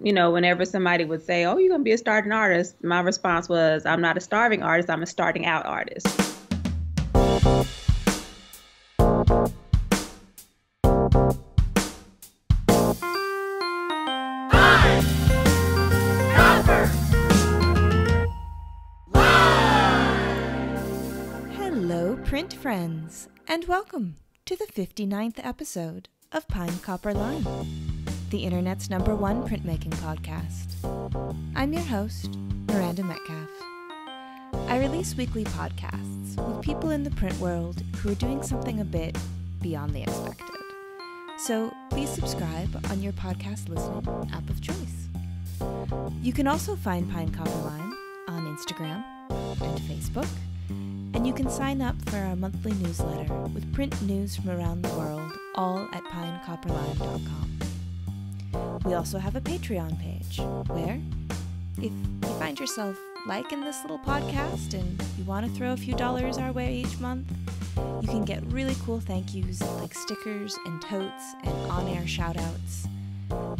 you know, whenever somebody would say, "Oh, you're gonna be a starting artist," my response was, "I'm not a starving artist. I'm a starting out artist." Hello, print friends, and welcome to the 59th episode of Pine Copper Lime, the internet's number one printmaking podcast. I'm your host, Miranda Metcalf. I release weekly podcasts with people in the print world who are doing something a bit beyond the expected. So please subscribe on your podcast listening app of choice. You can also find Pine Copper Lime on Instagram and Facebook and you can sign up for our monthly newsletter with print news from around the world, all at pinecopperlime.com. We also have a Patreon page where, if you find yourself liking this little podcast and you want to throw a few dollars our way each month, you can get really cool thank yous like stickers and totes and on air shout outs.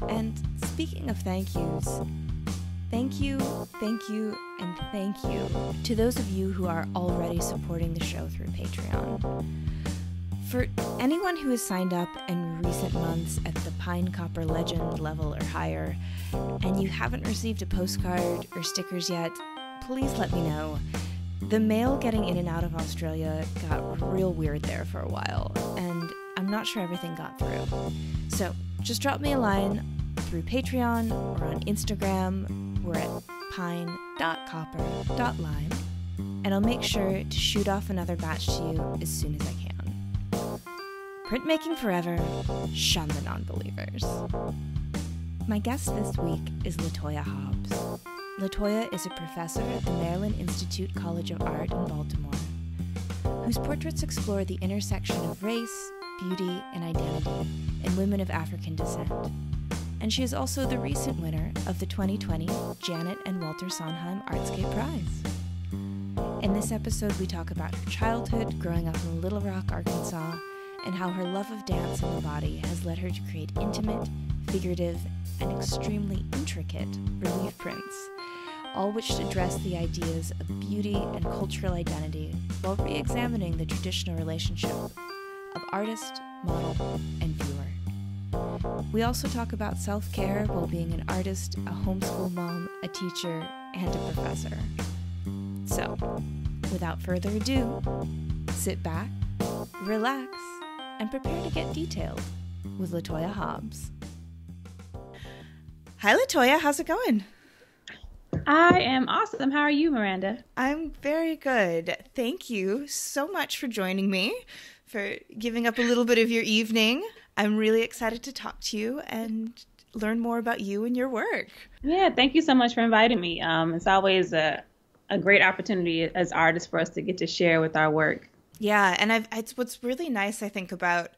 And speaking of thank yous, Thank you, thank you, and thank you to those of you who are already supporting the show through Patreon. For anyone who has signed up in recent months at the Pine Copper Legend level or higher, and you haven't received a postcard or stickers yet, please let me know. The mail getting in and out of Australia got real weird there for a while, and I'm not sure everything got through. So just drop me a line through Patreon or on Instagram we're at pine.copper.lime, and I'll make sure to shoot off another batch to you as soon as I can. Printmaking forever, shun the non-believers. My guest this week is LaToya Hobbs. LaToya is a professor at the Maryland Institute College of Art in Baltimore, whose portraits explore the intersection of race, beauty, and identity in women of African descent and she is also the recent winner of the 2020 Janet and Walter Sondheim Artscape Prize. In this episode, we talk about her childhood growing up in Little Rock, Arkansas, and how her love of dance and the body has led her to create intimate, figurative, and extremely intricate relief prints, all which address the ideas of beauty and cultural identity while re examining the traditional relationship of artist, model, and viewer. We also talk about self care while being an artist, a homeschool mom, a teacher, and a professor. So, without further ado, sit back, relax, and prepare to get detailed with LaToya Hobbs. Hi, LaToya. How's it going? I am awesome. How are you, Miranda? I'm very good. Thank you so much for joining me, for giving up a little bit of your evening. I'm really excited to talk to you and learn more about you and your work. Yeah, thank you so much for inviting me. Um, it's always a, a great opportunity as artists for us to get to share with our work. Yeah, and I've, it's what's really nice, I think, about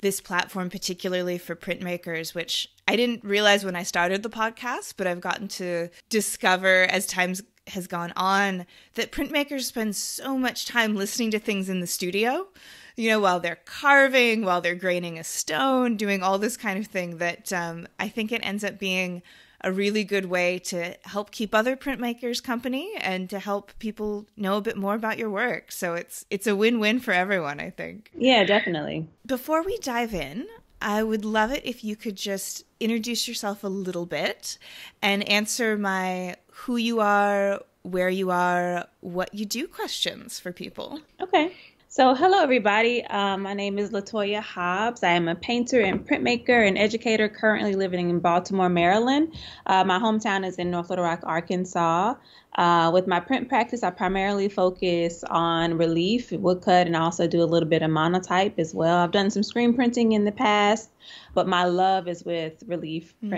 this platform, particularly for printmakers, which I didn't realize when I started the podcast, but I've gotten to discover as times has gone on that printmakers spend so much time listening to things in the studio you know, while they're carving, while they're graining a stone, doing all this kind of thing that um, I think it ends up being a really good way to help keep other printmakers company and to help people know a bit more about your work. So it's it's a win-win for everyone, I think. Yeah, definitely. Before we dive in, I would love it if you could just introduce yourself a little bit and answer my who you are, where you are, what you do questions for people. Okay. So, hello, everybody. Um, my name is LaToya Hobbs. I am a painter and printmaker and educator currently living in Baltimore, Maryland. Uh, my hometown is in North Little Rock, Arkansas. Uh, with my print practice, I primarily focus on relief, woodcut, and I also do a little bit of monotype as well. I've done some screen printing in the past, but my love is with relief mm.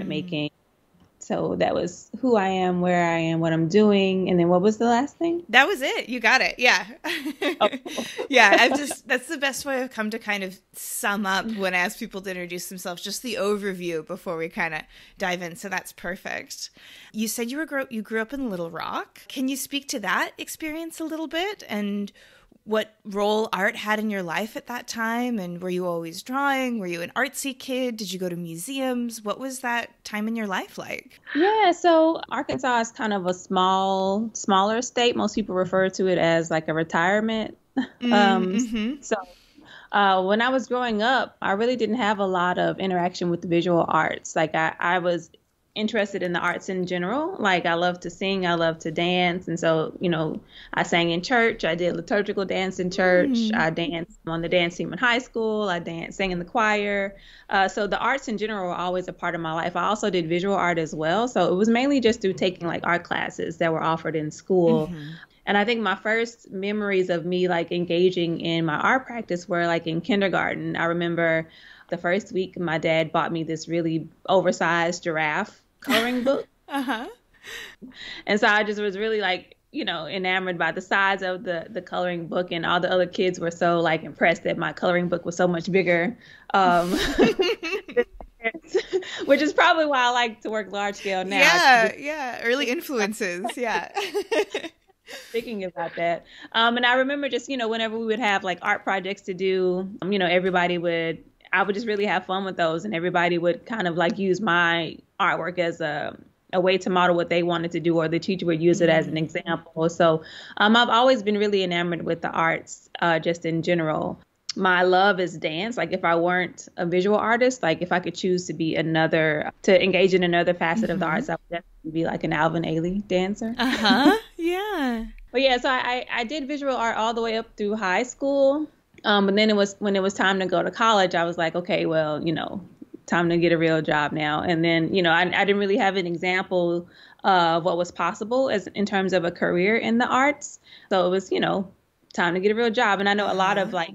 So that was who I am, where I am, what I'm doing, and then what was the last thing? That was it. You got it. Yeah. Oh. yeah, I've just that's the best way I've come to kind of sum up when I ask people to introduce themselves, just the overview before we kind of dive in. So that's perfect. You said you were grow- you grew up in Little Rock. Can you speak to that experience a little bit and what role art had in your life at that time? And were you always drawing? Were you an artsy kid? Did you go to museums? What was that time in your life like? Yeah, so Arkansas is kind of a small, smaller state. Most people refer to it as like a retirement. Mm-hmm. Um, so uh, when I was growing up, I really didn't have a lot of interaction with the visual arts. Like I, I was interested in the arts in general. Like I love to sing, I love to dance, and so you know, I sang in church. I did liturgical dance in church. Mm. I danced on the dance team in high school. I danced, sang in the choir. Uh, so the arts in general were always a part of my life. I also did visual art as well. So it was mainly just through taking like art classes that were offered in school. Mm-hmm. And I think my first memories of me like engaging in my art practice were like in kindergarten. I remember the first week my dad bought me this really oversized giraffe coloring book. uh-huh. And so I just was really like, you know, enamored by the size of the the coloring book, and all the other kids were so like impressed that my coloring book was so much bigger. Um, which is probably why I like to work large scale now. Yeah, yeah, early influences. Yeah. thinking about that. Um, and I remember just, you know, whenever we would have like art projects to do, um, you know, everybody would I would just really have fun with those, and everybody would kind of like use my artwork as a a way to model what they wanted to do, or the teacher would use it as an mm-hmm. example. So um, I've always been really enamored with the arts, uh, just in general. My love is dance. Like if I weren't a visual artist, like if I could choose to be another, to engage in another facet mm-hmm. of the mm-hmm. arts, I would definitely be like an Alvin Ailey dancer. Uh huh. yeah. But yeah, so I, I did visual art all the way up through high school. Um, but then it was when it was time to go to college, I was like, okay, well, you know, time to get a real job now. And then, you know, I, I didn't really have an example of what was possible as in terms of a career in the arts. So it was, you know, time to get a real job. And I know a lot of like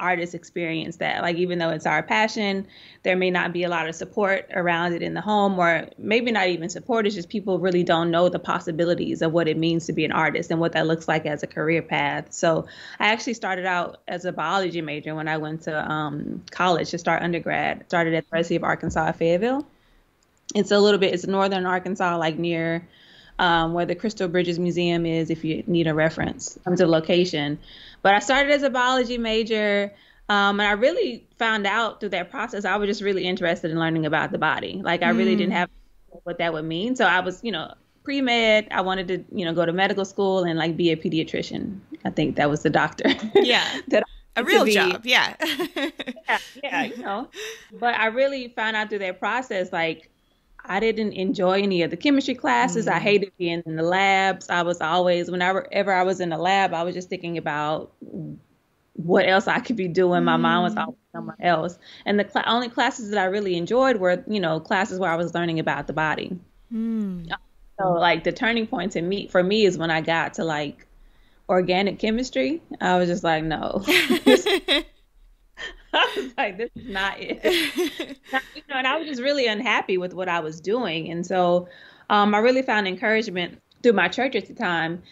artists experience that. Like, even though it's our passion, there may not be a lot of support around it in the home, or maybe not even support. It's just people really don't know the possibilities of what it means to be an artist and what that looks like as a career path. So, I actually started out as a biology major when I went to um, college to start undergrad. Started at the University of Arkansas at Fayetteville. It's a little bit, it's northern Arkansas, like near um, where the Crystal Bridges Museum is, if you need a reference in terms of location. But I started as a biology major. Um, and I really found out through that process, I was just really interested in learning about the body. Like, I really mm. didn't have what that would mean. So I was, you know, pre med. I wanted to, you know, go to medical school and like be a pediatrician. I think that was the doctor. Yeah. that a real job. Yeah. yeah. Yeah. You know, but I really found out through that process, like, I didn't enjoy any of the chemistry classes. Mm. I hated being in the labs. I was always, whenever I was in the lab, I was just thinking about what else I could be doing. My mm. mind was mm. always somewhere else. And the cl- only classes that I really enjoyed were, you know, classes where I was learning about the body. Mm. So, like, the turning point to me, for me, is when I got to like organic chemistry. I was just like, no. I was like, this is not it. you know, and I was just really unhappy with what I was doing. And so um, I really found encouragement through my church at the time.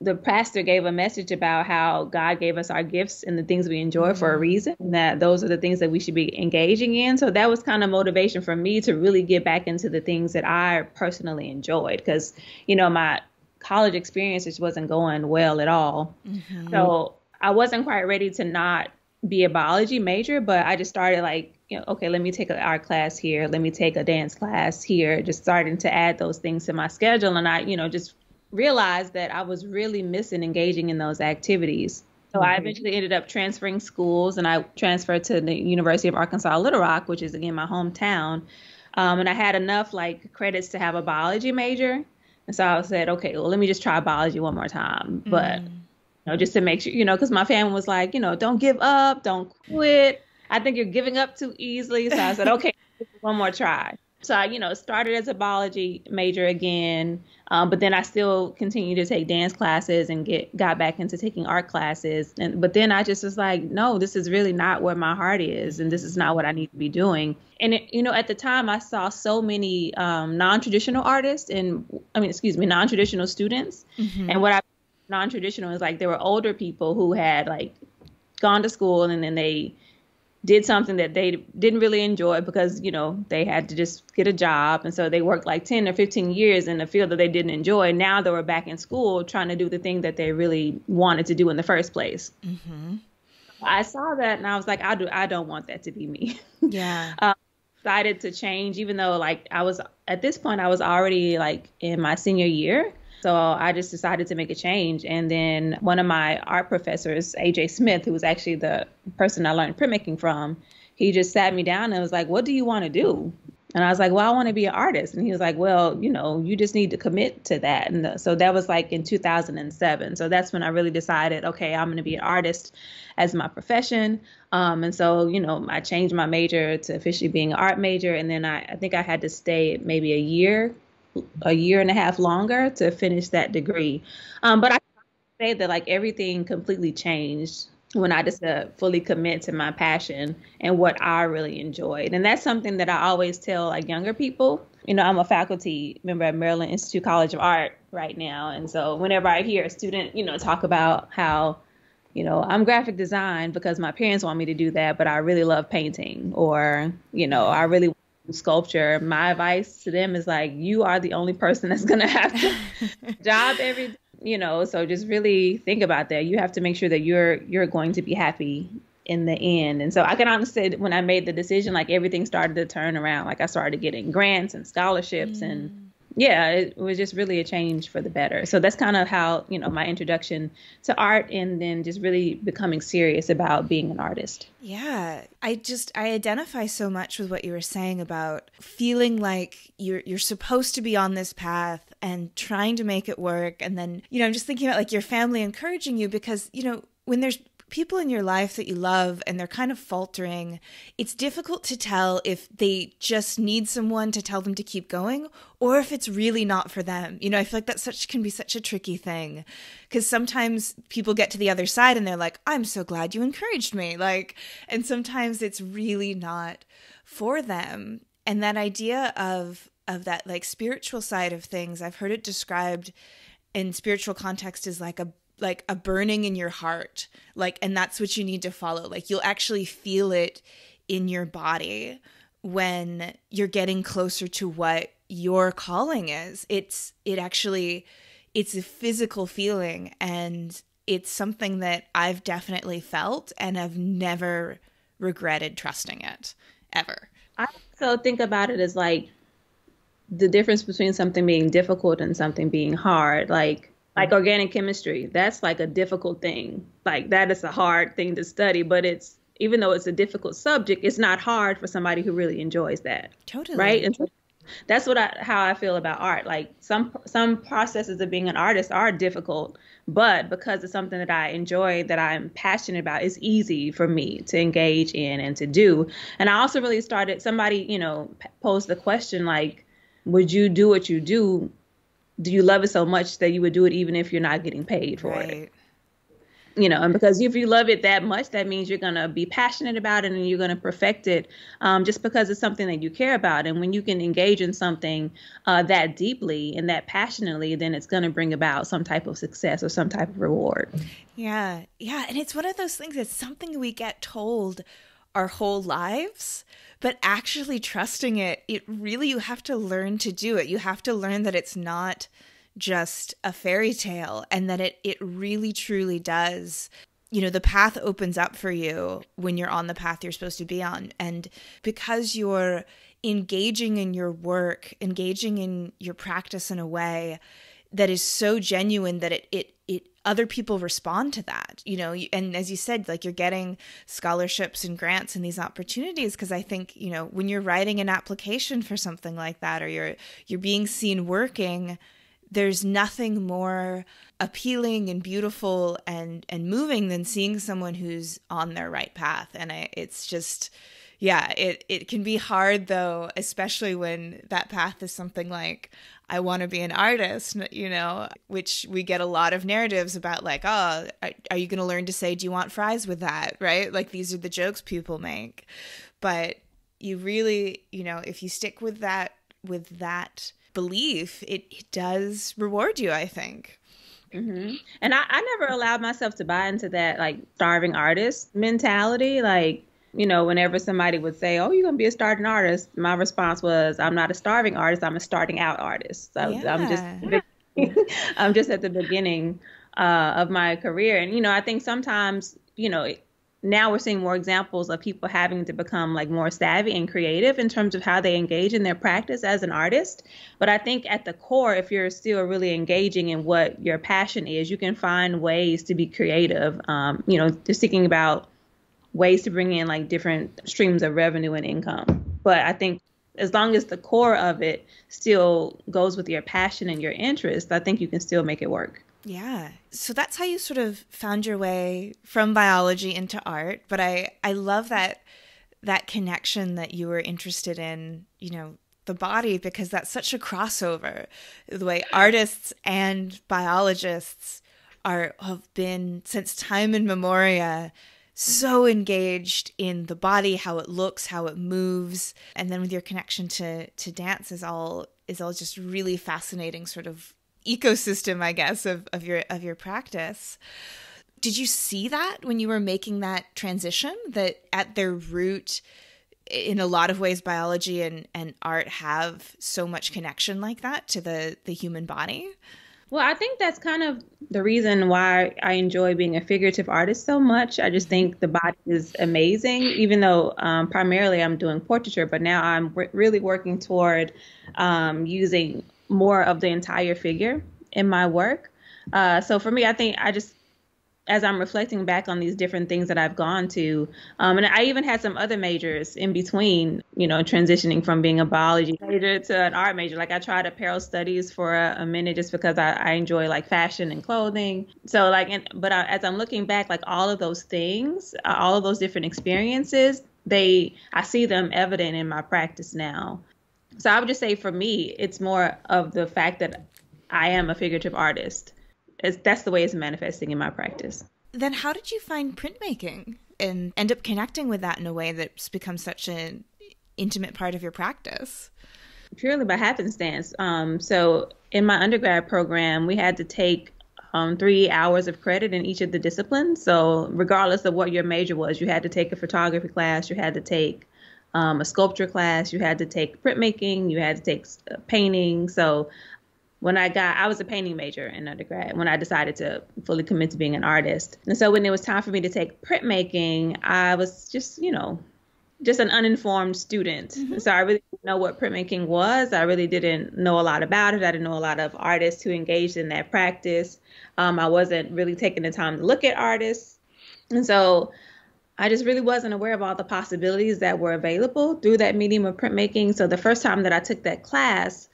The pastor gave a message about how God gave us our gifts and the things we enjoy mm-hmm. for a mm-hmm. reason, and that those are the things that we should be engaging in. So that was kind of motivation for me to really get back into the things that I personally enjoyed. Because, you know, my college experience just wasn't going well at all. Mm-hmm. So I wasn't quite ready to not be a biology major, but I just started like, you know, okay, let me take an art class here, let me take a dance class here, just starting to add those things to my schedule. And I, you know, just realized that I was really missing engaging in those activities. So mm-hmm. I eventually ended up transferring schools and I transferred to the University of Arkansas Little Rock, which is again my hometown. Um, and I had enough like credits to have a biology major. And so I said, okay, well, let me just try biology one more time. But mm know, just to make sure, you know, because my family was like, you know, don't give up, don't quit. I think you're giving up too easily. So I said, okay, one more try. So I, you know, started as a biology major again, um, but then I still continued to take dance classes and get got back into taking art classes. And but then I just was like, no, this is really not where my heart is, and this is not what I need to be doing. And it, you know, at the time, I saw so many um, non-traditional artists, and I mean, excuse me, non-traditional students. Mm-hmm. And what I non-traditional. Is like there were older people who had like gone to school and then they did something that they didn't really enjoy because you know they had to just get a job. And so they worked like 10 or 15 years in a field that they didn't enjoy. Now they were back in school trying to do the thing that they really wanted to do in the first place. Mm-hmm. i saw that and i was like i do i don't want that to be me. Yeah. Um, decided to change even though like i was at this point i was already like in my senior year so I just decided to make a change. And then one of my art professors, AJ Smith, who was actually the person I learned printmaking from, he just sat me down and was like, What do you want to do? And I was like, Well, I want to be an artist. And he was like, Well, you know, you just need to commit to that. And so that was like in 2007. So that's when I really decided, okay, I'm going to be an artist as my profession. Um, and so, you know, I changed my major to officially being an art major. And then I, I think I had to stay maybe a year a year and a half longer to finish that degree. Um, but I say that like everything completely changed when I just uh, fully commit to my passion and what I really enjoyed. And that's something that I always tell like younger people. You know, I'm a faculty member at Maryland Institute College of Art right now. And so whenever I hear a student, you know, talk about how, you know, I'm graphic design because my parents want me to do that, but I really love painting or, you know, I really sculpture, my advice to them is like, you are the only person that's going to have to job every, you know, so just really think about that. You have to make sure that you're, you're going to be happy in the end. And so I can honestly say when I made the decision, like everything started to turn around. Like I started getting grants and scholarships mm. and yeah, it was just really a change for the better. So that's kind of how, you know, my introduction to art and then just really becoming serious about being an artist. Yeah. I just I identify so much with what you were saying about feeling like you're you're supposed to be on this path and trying to make it work and then, you know, I'm just thinking about like your family encouraging you because, you know, when there's people in your life that you love and they're kind of faltering, it's difficult to tell if they just need someone to tell them to keep going or if it's really not for them. You know, I feel like that such can be such a tricky thing because sometimes people get to the other side and they're like, "I'm so glad you encouraged me." Like, and sometimes it's really not for them. And that idea of of that like spiritual side of things, I've heard it described in spiritual context as like a like a burning in your heart like and that's what you need to follow like you'll actually feel it in your body when you're getting closer to what your calling is it's it actually it's a physical feeling and it's something that I've definitely felt and I've never regretted trusting it ever. I also think about it as like the difference between something being difficult and something being hard. Like like mm-hmm. organic chemistry that's like a difficult thing like that is a hard thing to study but it's even though it's a difficult subject it's not hard for somebody who really enjoys that totally right and so that's what I, how I feel about art. Like some some processes of being an artist are difficult, but because it's something that I enjoy, that I'm passionate about, it's easy for me to engage in and to do. And I also really started. Somebody, you know, posed the question like, "Would you do what you do do you love it so much that you would do it even if you're not getting paid for right. it? You know, and because if you love it that much, that means you're going to be passionate about it and you're going to perfect it um, just because it's something that you care about. And when you can engage in something uh, that deeply and that passionately, then it's going to bring about some type of success or some type of reward. Yeah. Yeah. And it's one of those things that's something we get told our whole lives but actually trusting it it really you have to learn to do it. You have to learn that it's not just a fairy tale and that it it really truly does. You know the path opens up for you when you're on the path you're supposed to be on. And because you're engaging in your work engaging in your practice in a way that is so genuine that it it it other people respond to that you know and as you said like you're getting scholarships and grants and these opportunities because i think you know when you're writing an application for something like that or you're you're being seen working there's nothing more appealing and beautiful and and moving than seeing someone who's on their right path. And I, it's just yeah it it can be hard though especially when that path is something like I want to be an artist, you know, which we get a lot of narratives about, like, oh, are you going to learn to say, do you want fries with that? Right? Like, these are the jokes people make. But you really, you know, if you stick with that, with that belief, it, it does reward you, I think. Mm-hmm. And I, I never allowed myself to buy into that, like, starving artist mentality. Like, you know, whenever somebody would say, "Oh, you're gonna be a starting artist," my response was, "I'm not a starving artist. I'm a starting out artist. So yeah. I'm just, I'm just at the beginning uh, of my career." And you know, I think sometimes, you know, now we're seeing more examples of people having to become like more savvy and creative in terms of how they engage in their practice as an artist. But I think at the core, if you're still really engaging in what your passion is, you can find ways to be creative. Um, you know, just thinking about ways to bring in like different streams of revenue and income. But I think as long as the core of it still goes with your passion and your interest, I think you can still make it work. Yeah. So that's how you sort of found your way from biology into art, but I I love that that connection that you were interested in, you know, the body because that's such a crossover. The way artists and biologists are have been since time immemorial so engaged in the body, how it looks, how it moves, and then with your connection to to dance is all is all just really fascinating sort of ecosystem, I guess, of, of your of your practice. Did you see that when you were making that transition? That at their root, in a lot of ways, biology and, and art have so much connection like that to the, the human body? Well, I think that's kind of the reason why I enjoy being a figurative artist so much. I just think the body is amazing, even though um, primarily I'm doing portraiture, but now I'm re- really working toward um, using more of the entire figure in my work. Uh, so for me, I think I just as I'm reflecting back on these different things that I've gone to, um, and I even had some other majors in between, you know, transitioning from being a biology major to an art major. Like I tried apparel studies for a, a minute just because I, I, enjoy like fashion and clothing. So like, and, but I, as I'm looking back, like all of those things, uh, all of those different experiences, they, I see them evident in my practice now. So I would just say for me, it's more of the fact that I am a figurative artist that's the way it's manifesting in my practice. Then, how did you find printmaking and end up connecting with that in a way that's become such an intimate part of your practice? Purely by happenstance. Um, so, in my undergrad program, we had to take um, three hours of credit in each of the disciplines. So, regardless of what your major was, you had to take a photography class, you had to take um, a sculpture class, you had to take printmaking, you had to take uh, painting. So when I got, I was a painting major in undergrad when I decided to fully commit to being an artist. And so when it was time for me to take printmaking, I was just, you know, just an uninformed student. Mm-hmm. So I really didn't know what printmaking was. I really didn't know a lot about it. I didn't know a lot of artists who engaged in that practice. Um, I wasn't really taking the time to look at artists. And so I just really wasn't aware of all the possibilities that were available through that medium of printmaking. So the first time that I took that class,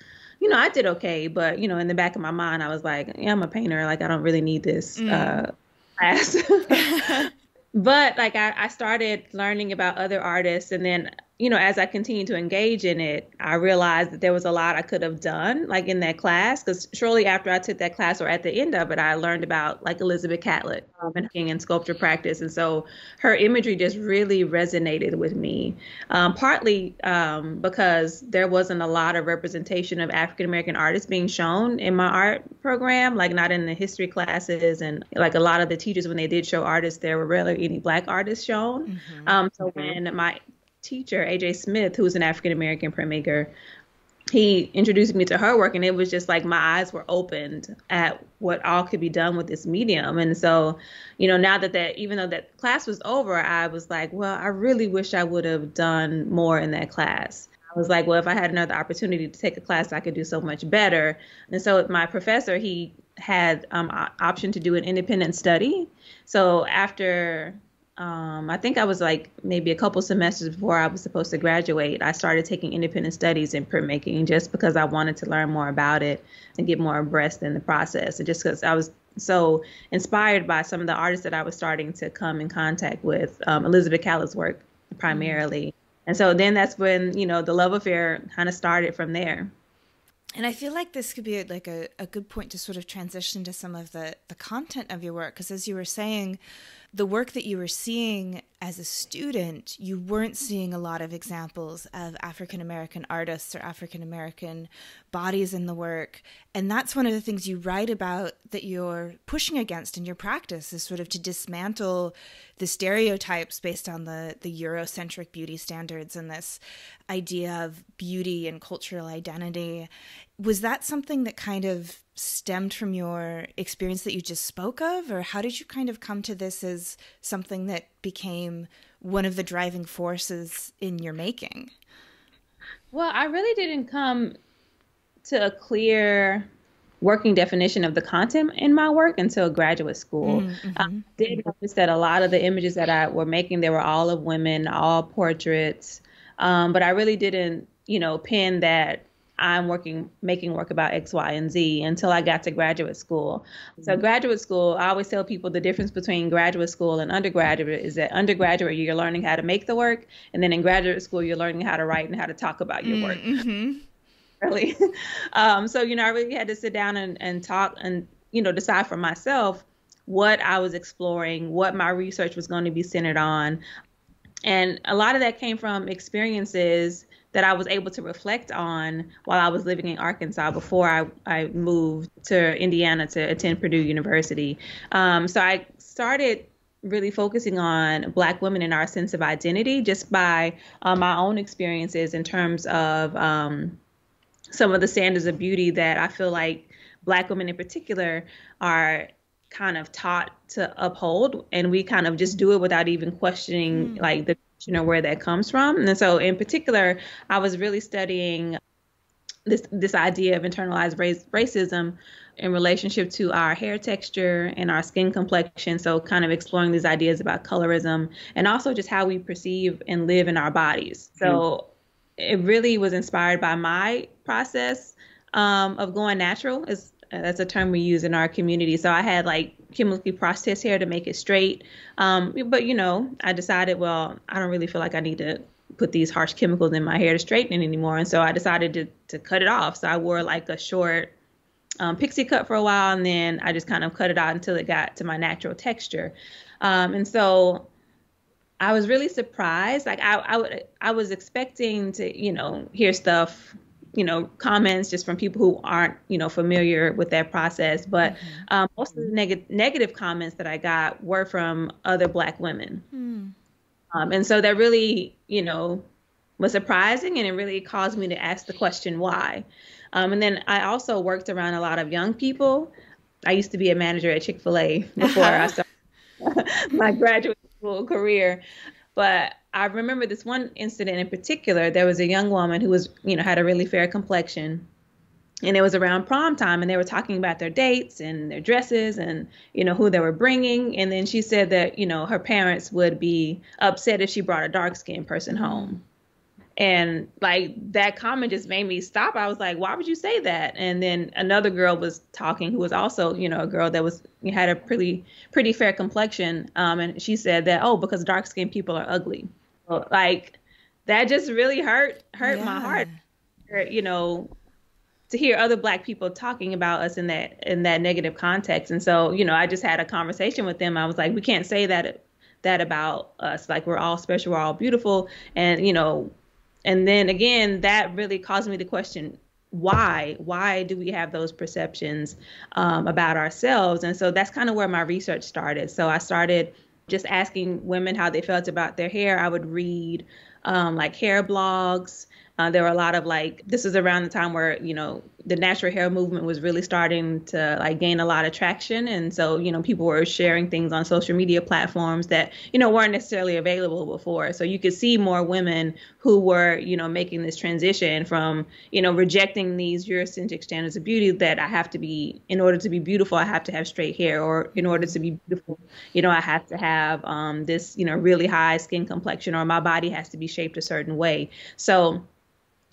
you know, I did okay, but you know, in the back of my mind, I was like, yeah, I'm a painter. Like, I don't really need this mm. uh, class. but like, I, I started learning about other artists, and then you know, as I continued to engage in it, I realized that there was a lot I could have done, like in that class. Because shortly after I took that class, or at the end of it, I learned about like Elizabeth Catlett um, and in sculpture practice, and so her imagery just really resonated with me. Um, partly um, because there wasn't a lot of representation of African American artists being shown in my art program, like not in the history classes, and like a lot of the teachers when they did show artists, there were rarely any black artists shown. Mm-hmm. Um, so mm-hmm. when my teacher, AJ Smith, who's an African American printmaker, he introduced me to her work and it was just like my eyes were opened at what all could be done with this medium. And so you know now that that even though that class was over i was like well i really wish i would have done more in that class. I was like well if i had another opportunity to take a class i could do so much better. And so my professor he had um option to do an independent study. So after um, I think I was like maybe a couple semesters before I was supposed to graduate. I started taking independent studies in printmaking just because I wanted to learn more about it and get more abreast in the process. And just because I was so inspired by some of the artists that I was starting to come in contact with, um, Elizabeth Catlett's work primarily. Mm-hmm. And so then that's when, you know, the love affair kind of started from there. And I feel like this could be like a, a good point to sort of transition to some of the, the content of your work. Because as you were saying, the work that you were seeing as a student, you weren't seeing a lot of examples of African American artists or African American bodies in the work. And that's one of the things you write about that you're pushing against in your practice is sort of to dismantle the stereotypes based on the, the Eurocentric beauty standards and this idea of beauty and cultural identity. Was that something that kind of stemmed from your experience that you just spoke of, or how did you kind of come to this as something that became one of the driving forces in your making? Well, I really didn't come to a clear working definition of the content in my work until graduate school. Mm-hmm. I did notice that a lot of the images that I were making, they were all of women, all portraits. Um, but I really didn't, you know, pin that I'm working, making work about X, Y, and Z until I got to graduate school. So, mm-hmm. graduate school, I always tell people the difference between graduate school and undergraduate is that undergraduate, you're learning how to make the work. And then in graduate school, you're learning how to write and how to talk about your work. Mm-hmm. really. um, so, you know, I really had to sit down and, and talk and, you know, decide for myself what I was exploring, what my research was going to be centered on. And a lot of that came from experiences that I was able to reflect on while I was living in Arkansas before I, I moved to Indiana to attend Purdue University. Um, so I started really focusing on Black women and our sense of identity just by uh, my own experiences in terms of um, some of the standards of beauty that I feel like Black women in particular are kind of taught to uphold and we kind of just do it without even questioning mm. like the you know where that comes from. And so in particular i was really studying this this idea of internalized race, racism in relationship to our hair texture and our skin complexion. So kind of exploring these ideas about colorism and also just how we perceive and live in our bodies. So mm. it really was inspired by my process um, of going natural is that's a term we use in our community. So i had like chemically processed hair to make it straight. Um, but you know, I decided, well, I don't really feel like I need to put these harsh chemicals in my hair to straighten it anymore, and so I decided to to cut it off. So I wore like a short um, pixie cut for a while, and then I just kind of cut it out until it got to my natural texture. Um, and so I was really surprised. Like I, I, would, I was expecting to, you know, hear stuff you know comments just from people who aren't you know familiar with that process. But mm-hmm. um, most of the neg- negative comments that i got were from other black women. Mm. um, and so that really you know was surprising and it really caused me to ask the question why? Um, and then i also worked around a lot of young people. I used to be a manager at chick-fil-a before i started my graduate school career. But I remember this one incident in particular. There was a young woman who was, you know, had a really fair complexion. And it was around prom time, and they were talking about their dates and their dresses and, you know, who they were bringing. And then she said that, you know, her parents would be upset if she brought a dark skinned person home. And like that comment just made me stop. I was like, why would you say that? And then another girl was talking who was also, you know, a girl that was had a pretty pretty fair complexion. Um, and she said that, oh, because dark skinned people are ugly. Like that just really hurt hurt yeah. my heart. You know, to hear other black people talking about us in that in that negative context. And so, you know, I just had a conversation with them. I was like, we can't say that that about us. Like we're all special, we're all beautiful. And, you know, and then again, that really caused me to question why why do we have those perceptions um, about ourselves and so that's kind of where my research started so i started just asking women how they felt about their hair. I would read um, like hair blogs. Uh, there were a lot of like this was around the time where you know the natural hair movement was really starting to like gain a lot of traction. And so you know people were sharing things on social media platforms that you know weren't necessarily available before. So you could see more women who were you know making this transition from you know rejecting these eurocentric standards of beauty that i have to be in order to be beautiful i have to have straight hair or in order to be beautiful you know i have to have um, this you know really high skin complexion or my body has to be shaped a certain way. So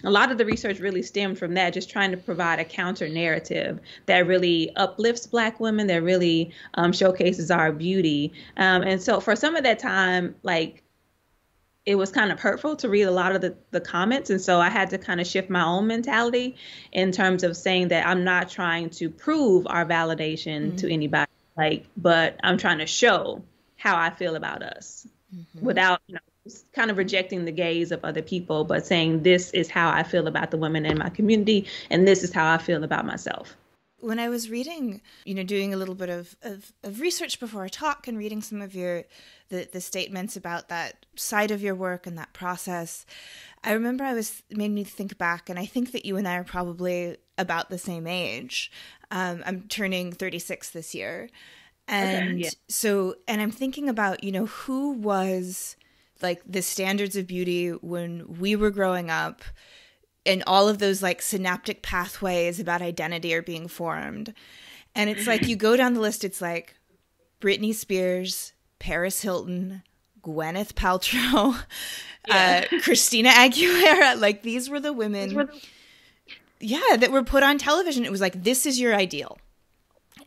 a lot of the research really stemmed from that, just trying to provide a counter narrative that really uplifts Black women, that really um, showcases our beauty. Um, and so for some of that time, like it was kind of hurtful to read a lot of the, the comments. And so I had to kind of shift my own mentality in terms of saying that I'm not trying to prove our validation mm-hmm. to anybody, like, but I'm trying to show how I feel about us mm-hmm. without, you know, kind of rejecting the gaze of other people, but saying this is how I feel about the women in my community and this is how I feel about myself. When I was reading, you know, doing a little bit of, of, of research before a talk and reading some of your the, the statements about that side of your work and that process, I remember I was made me think back, and I think that you and I are probably about the same age. Um, I'm turning 36 this year, and okay, yeah. so and I'm thinking about you know who was like the standards of beauty when we were growing up and all of those like synaptic pathways about identity are being formed and it's like you go down the list it's like Britney Spears, Paris Hilton, Gwyneth Paltrow, yeah. uh, Christina Aguilera. Like these were the women, were the- yeah, that were put on television. It was like this is your ideal,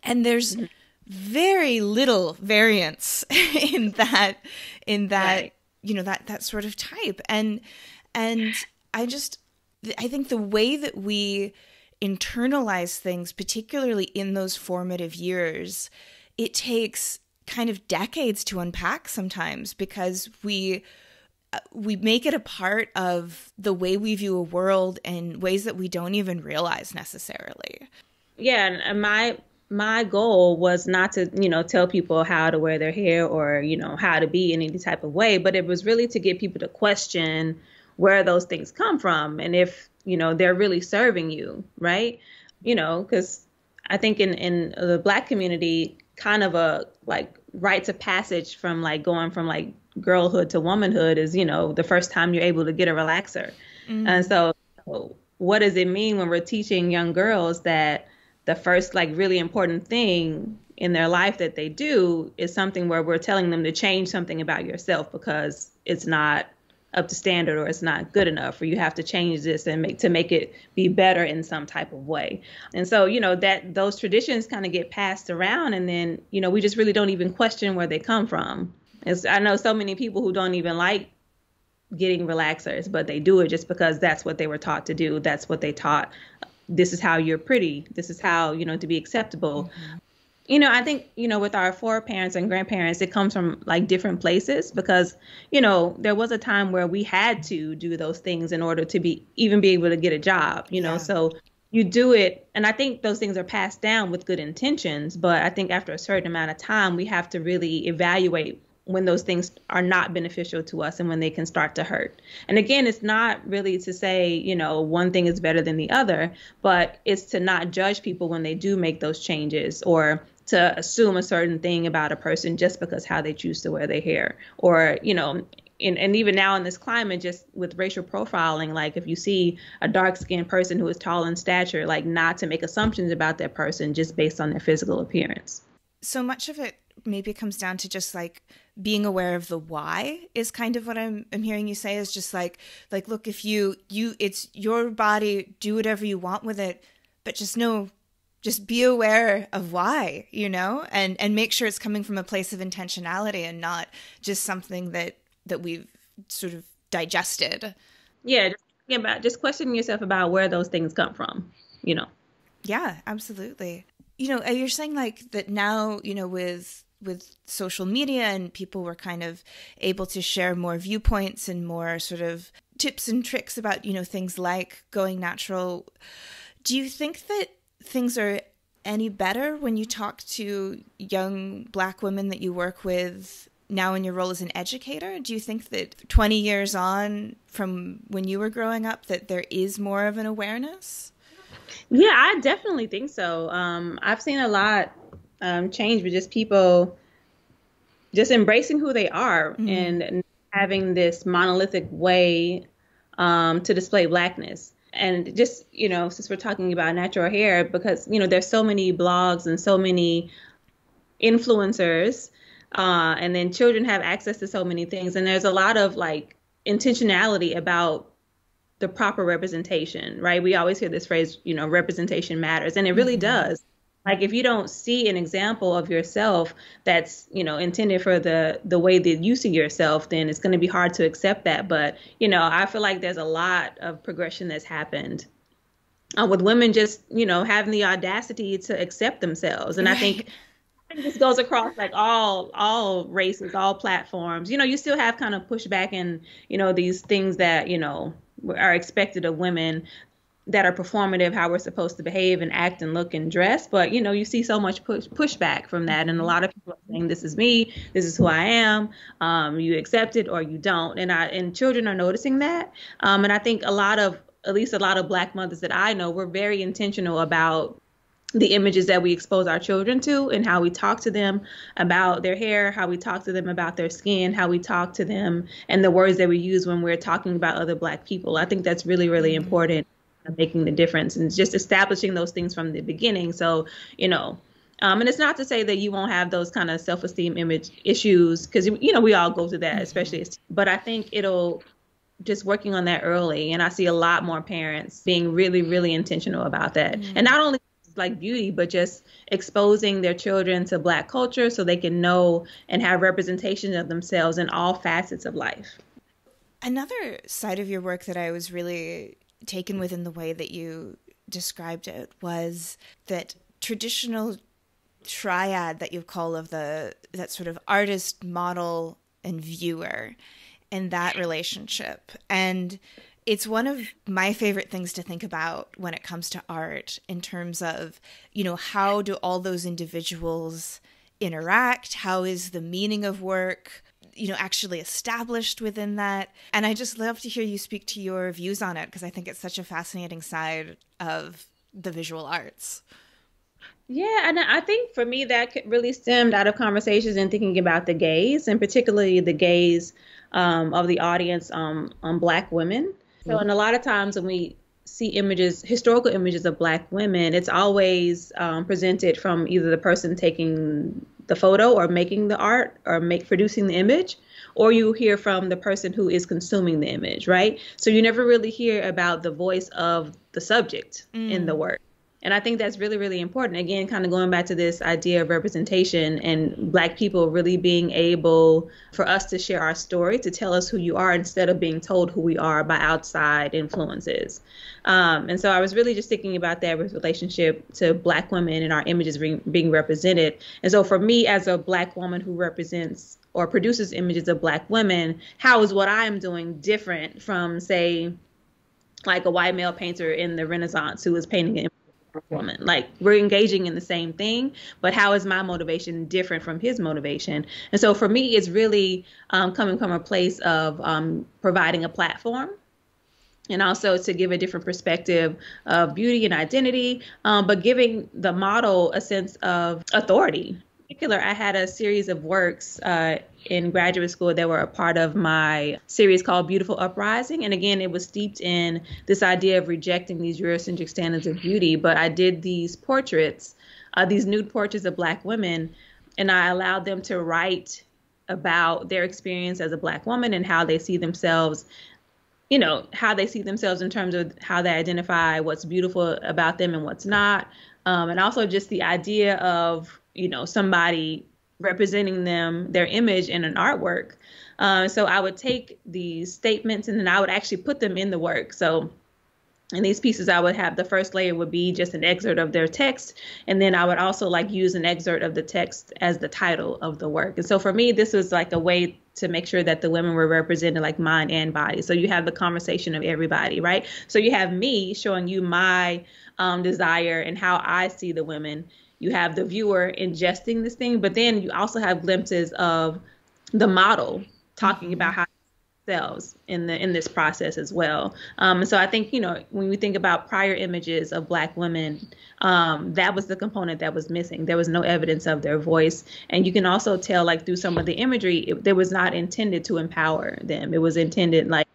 and there's mm-hmm. very little variance in that in that right. You know that that sort of type. And and I just I think the way that we internalize things, particularly in those formative years, it takes kind of decades to unpack sometimes because we uh, we make it a part of the way we view a world in ways that we don't even realize necessarily. Yeah, and my my goal was not to, you know, tell people how to wear their hair or, you know, how to be in any type of way, but it was really to get people to question where those things come from and if, you know, they're really serving you, right? You know, cuz I think in in the black community kind of a like rites of passage from like going from like girlhood to womanhood is you know the first time you're able to get a relaxer mm-hmm. and so what does it mean when we're teaching young girls that the first like really important thing in their life that they do is something where we're telling them to change something about yourself because it's not up to standard or it's not good enough or you have to change this and make to make it be better in some type of way. And so you know that those traditions kind of get passed around and then you know we just really don't even question where they come from. It's, i know so many people who don't even like getting relaxers but they do it just because that's what they were taught to do. That's what they taught this is how you're pretty this is how you know to be acceptable mm-hmm you know, I think, you know, with our foreparents and grandparents, it comes from like different places because, you know, there was a time where we had to do those things in order to be even be able to get a job, you know. Yeah. So you do it and I think those things are passed down with good intentions, but I think after a certain amount of time we have to really evaluate when those things are not beneficial to us and when they can start to hurt. And again, it's not really to say, you know, one thing is better than the other, but it's to not judge people when they do make those changes or to assume a certain thing about a person just because how they choose to wear their hair or you know and, and even now in this climate just with racial profiling like if you see a dark skinned person who is tall in stature like not to make assumptions about that person just based on their physical appearance so much of it maybe comes down to just like being aware of the why is kind of what I'm, I'm hearing you say is just like like look if you you it's your body do whatever you want with it but just know just be aware of why you know and and make sure it's coming from a place of intentionality and not just something that that we've sort of digested. Yeah just about just questioning yourself about where those things come from you know? Yeah absolutely. You know uh, you're saying like that now you know with with social media and people were kind of able to share more viewpoints and more sort of tips and tricks about you know things like going natural. Do you think that things are any better when you talk to young black women that you work with now in your role as an educator? Do you think that 20 years on from when you were growing up that there is more of an awareness? Yeah i definitely think so. Um, i've seen a lot um, change but just people just embracing who they are mm-hmm. and having this monolithic way um, to display blackness. And just you know since we're talking about natural hair because you know there's so many blogs and so many influencers uh, and then children have access to so many things. And there's a lot of like intentionality about the proper representation right? We always hear this phrase you know representation matters. And it really mm-hmm. does like if you don't see an example of yourself that's you know intended for the the way that you see yourself then it's going to be hard to accept that but you know i feel like there's a lot of progression that's happened uh, with women just you know having the audacity to accept themselves and right. i think this goes across like all all races, all platforms. You know, you still have kind of pushback and you know these things that you know are expected of women that are performative, how we're supposed to behave and act and look and dress. But you know, you see so much push pushback from that, and a lot of people are saying, "This is me. This is who I am. Um, you accept it or you don't." And I and children are noticing that. Um, and I think a lot of at least a lot of black mothers that I know, we're very intentional about the images that we expose our children to and how we talk to them about their hair, how we talk to them about their skin, how we talk to them, and the words that we use when we're talking about other Black people. I think that's really, really mm-hmm. important making the difference and just establishing those things from the beginning. So, you know, um, and it's not to say that you won't have those kind of self-esteem image issues because you know we all go through that, especially. But I think it'll just working on that early, and I see a lot more parents being really, really intentional about that, mm-hmm. and not only like beauty, but just exposing their children to Black culture so they can know and have representation of themselves in all facets of life. Another side of your work that I was really taken within the way that you described it was that traditional triad that you call of the that sort of artist model and viewer and that relationship. And it's one of my favorite things to think about when it comes to art in terms of you know how do all those individuals interact? How is the meaning of work you know actually established within that. And i just love to hear you speak to your views on it because i think it's such a fascinating side of the visual arts. Yeah, and I think for me that really stemmed out of conversations and thinking about the gaze, and particularly the gaze um, of the audience um, on Black women. So, and a lot of times when we see images, historical images of Black women, it's always um, presented from either the person taking the photo or making the art or make producing the image or you hear from the person who is consuming the image right so you never really hear about the voice of the subject mm. in the work and I think that's really, really important. Again, kind of going back to this idea of representation and Black people really being able for us to share our story, to tell us who you are instead of being told who we are by outside influences. Um, and so I was really just thinking about that with relationship to Black women and our images being, being represented. And so for me, as a Black woman who represents or produces images of Black women, how is what I am doing different from, say, like a white male painter in the Renaissance who was painting an woman. Like we're engaging in the same thing, but how is my motivation different from his motivation? And so for me, it's really um, coming from a place of um, providing a platform. And also to give a different perspective of beauty and identity, um, but giving the model a sense of authority In particular, I had a series of works uh, in graduate school that were a part of my series called Beautiful Uprising. And again, it was steeped in this idea of rejecting these Eurocentric standards of beauty. But I did these portraits, uh, these nude portraits of Black women, and I allowed them to write about their experience as a Black woman and how they see themselves you know how they see themselves in terms of how they identify what's beautiful about them and what's not um, and also just the idea of you know somebody representing them their image in an artwork. Uh, so i would take these statements and then i would actually put them in the work. So in these pieces i would have the first layer would be just an excerpt of their text. And then i would also like use an excerpt of the text as the title of the work. And so for me this was like a way to make sure that the women were represented like mind and body. So you have the conversation of everybody right? So you have me showing you my um, desire and how i see the women you have the viewer ingesting this thing, but then you also have glimpses of the model talking mm-hmm. about how themselves in the in this process as well. Um, and so I think you know when we think about prior images of Black women, um, that was the component that was missing. There was no evidence of their voice, and you can also tell like through some of the imagery, it, it was not intended to empower them. It was intended like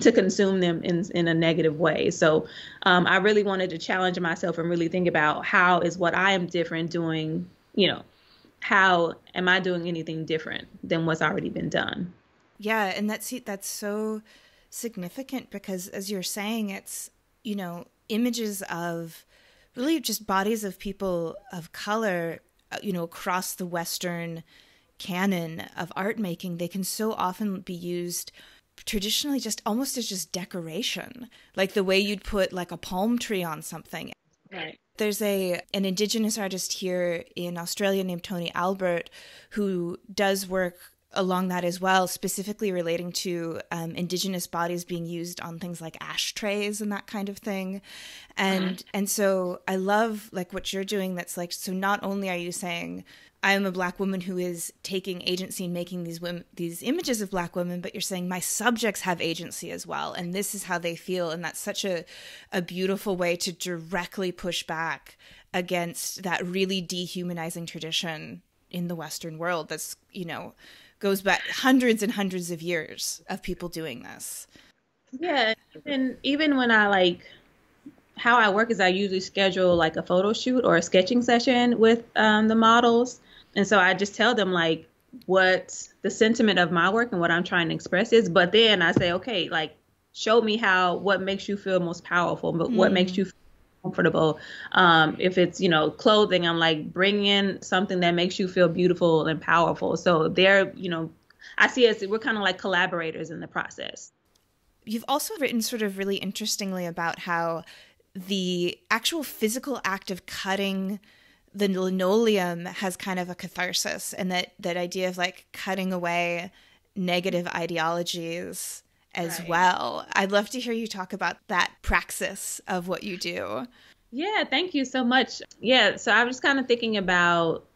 to consume them in in a negative way. So um, I really wanted to challenge myself and really think about how is what I am different doing, you know, how am I doing anything different than what's already been done? Yeah, and that's that's so significant because as you're saying, it's you know images of really just bodies of people of color, uh, you know, across the Western canon of art making. They can so often be used traditionally just almost as just decoration, like the way you'd put like a palm tree on something. Right. there's a an indigenous artist here in Australia named Tony Albert who does work along that as well, specifically relating to um, indigenous bodies being used on things like ashtrays and that kind of thing. And mm-hmm. and so I love like what you're doing. That's like so. Not only are you saying I am a black woman who is taking agency and making these women these images of black women, but you're saying my subjects have agency as well, and this is how they feel, and that's such a a beautiful way to directly push back against that really dehumanizing tradition in the Western world. That's you know goes back hundreds and hundreds of years of people doing this. Yeah, and even when I like how I work is I usually schedule like a photo shoot or a sketching session with um, the models, and so I just tell them like what the sentiment of my work and what I'm trying to express is. But then I say, okay, like show me how what makes you feel most powerful, but mm. what makes you comfortable. Um, if it's you know clothing, I'm like bring in something that makes you feel beautiful and powerful. So they're you know, I see us we're kind of like collaborators in the process. You've also written sort of really interestingly about how the actual physical act of cutting the linoleum has kind of a catharsis and that that idea of like cutting away negative ideologies as right. well. I'd love to hear you talk about that praxis of what you do. Yeah, thank you so much. Yeah, so I was kind of thinking about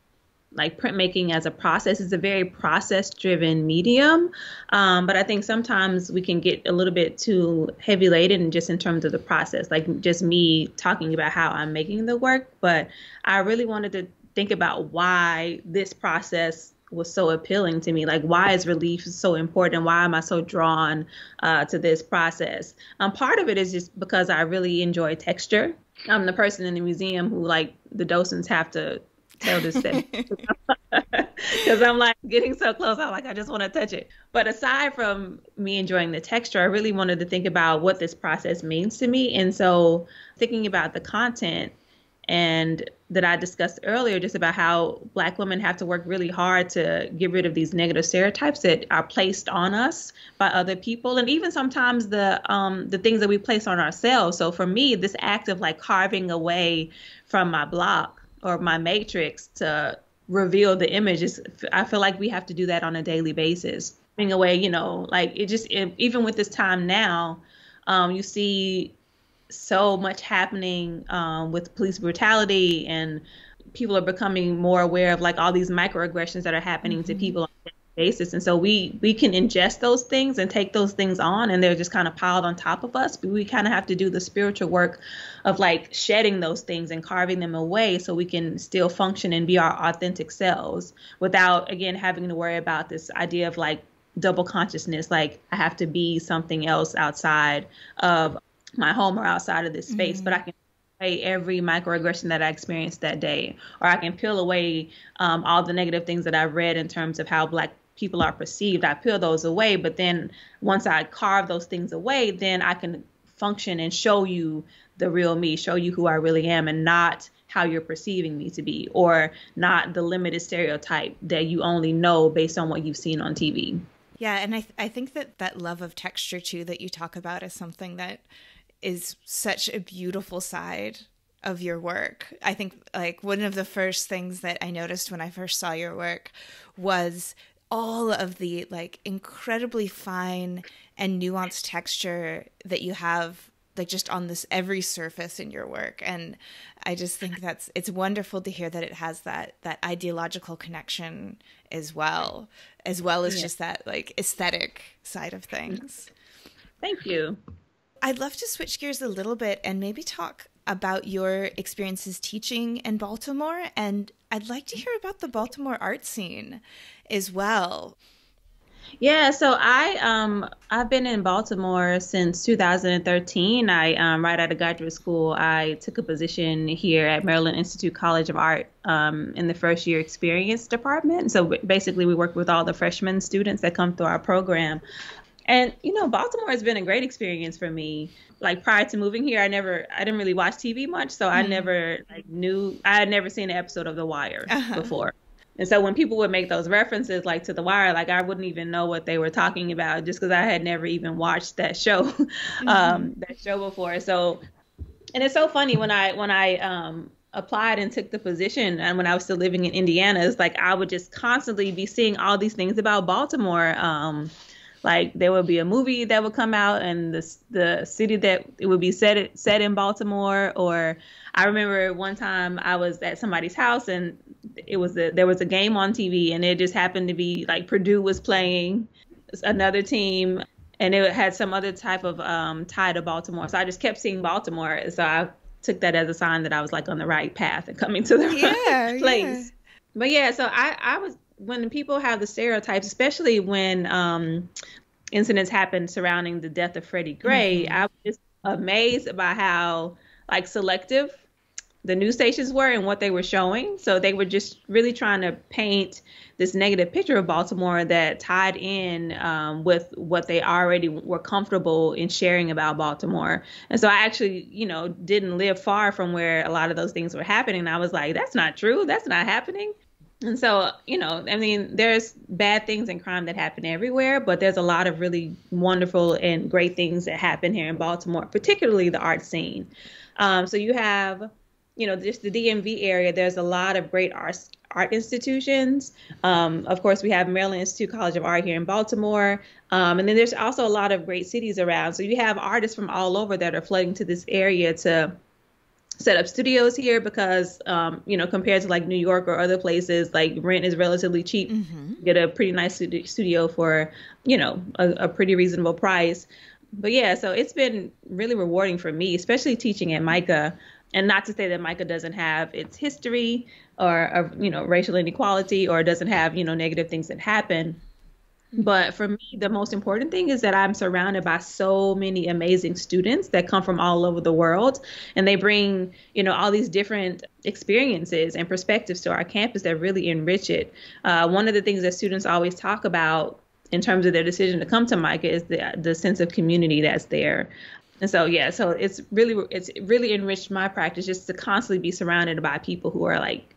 like printmaking as a process is a very process driven medium um, but i think sometimes we can get a little bit too heavy laden just in terms of the process like just me talking about how i'm making the work but i really wanted to think about why this process was so appealing to me. Like, why is relief so important? Why am I so drawn uh, to this process? Um, part of it is just because I really enjoy texture. I'm the person in the museum who, like, the docents have to because I'm like getting so close. I'm like, I just want to touch it. But aside from me enjoying the texture, I really wanted to think about what this process means to me. And so, thinking about the content and that I discussed earlier, just about how Black women have to work really hard to get rid of these negative stereotypes that are placed on us by other people, and even sometimes the um, the things that we place on ourselves. So for me, this act of like carving away from my block or my matrix to reveal the images. I feel like we have to do that on a daily basis. Carving away, you know, like it just it, even with this time now, um, you see so much happening um, with police brutality and people are becoming more aware of like all these microaggressions that are happening mm-hmm. to people on a basis and so we we can ingest those things and take those things on and they're just kind of piled on top of us but we kind of have to do the spiritual work of like shedding those things and carving them away so we can still function and be our authentic selves without again having to worry about this idea of like double consciousness like i have to be something else outside of my home or outside of this space, mm-hmm. but I can away every microaggression that I experienced that day, or I can peel away um, all the negative things that I read in terms of how Black people are perceived. I peel those away, but then once I carve those things away, then I can function and show you the real me, show you who I really am, and not how you're perceiving me to be, or not the limited stereotype that you only know based on what you've seen on TV. Yeah, and I th- I think that that love of texture too that you talk about is something that is such a beautiful side of your work. I think like one of the first things that I noticed when I first saw your work was all of the like incredibly fine and nuanced texture that you have like just on this every surface in your work. And i just think that's it's wonderful to hear that it has that that ideological connection as well as well as yeah. just that like aesthetic side of things. Thank you. I'd love to switch gears a little bit and maybe talk about your experiences teaching in Baltimore. And I'd like to hear about the Baltimore art scene as well. Yeah, so I um I've been in Baltimore since 2013. I um, right out of graduate school, I took a position here at Maryland Institute College of Art um, in the first year experience department. So basically, we work with all the freshman students that come through our program. And you know, Baltimore has been a great experience for me. Like prior to moving here, I never, I didn't really watch TV much, so mm-hmm. I never like knew, I had never seen an episode of The Wire uh-huh. before. And so when people would make those references like to The Wire, like I wouldn't even know what they were talking about just because I had never even watched that show, mm-hmm. um, that show before. So, and it's so funny when I when I um applied and took the position and when I was still living in Indiana, it's like I would just constantly be seeing all these things about Baltimore. Um, like there would be a movie that would come out and the the city that it would be set set in Baltimore or I remember one time I was at somebody's house and it was a, there was a game on TV and it just happened to be like Purdue was playing another team and it had some other type of um, tie to Baltimore. So I just kept seeing Baltimore. So I took that as a sign that I was like on the right path and coming to the yeah, right place. Yeah. But yeah, so I, I was when people have the stereotypes, especially when um, incidents happened surrounding the death of Freddie Gray, mm-hmm. I was just amazed by how like selective the news stations were and what they were showing. So they were just really trying to paint this negative picture of Baltimore that tied in um, with what they already were comfortable in sharing about Baltimore. And so I actually, you know, didn't live far from where a lot of those things were happening. And I was like, that's not true. That's not happening. And so, you know, I mean, there's bad things and crime that happen everywhere, but there's a lot of really wonderful and great things that happen here in Baltimore, particularly the art scene. Um, so you have you know, just the DMV area, there's a lot of great art art institutions. Um, of course, we have Maryland Institute College of Art here in Baltimore, um, and then there's also a lot of great cities around. So you have artists from all over that are flooding to this area to set up studios here because um, you know compared to like New York or other places like rent is relatively cheap. Mm-hmm. get a pretty nice studio for you know a, a, pretty reasonable price. But yeah so it's been really rewarding for me especially teaching at MICA and not to say that MICA doesn't have its history or, or you know racial inequality or doesn't have you know negative things that happen but for me the most important thing is that i'm surrounded by so many amazing students that come from all over the world and they bring you know all these different experiences and perspectives to our campus that really enrich it uh, one of the things that students always talk about in terms of their decision to come to MICA is the the sense of community that's there. And so yeah, so it's really it's really enriched my practice just to constantly be surrounded by people who are like